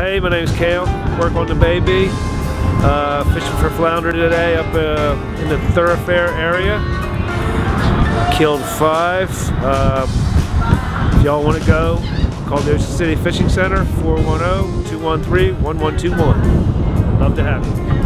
Hey, my name's Kale. Work on the Bay Bee. Uh, fishing for flounder today up uh, in the thoroughfare area. Killed five. Uh, if y'all want to go, call the Ocean City Fishing Center 410-213-1121. Love to have you.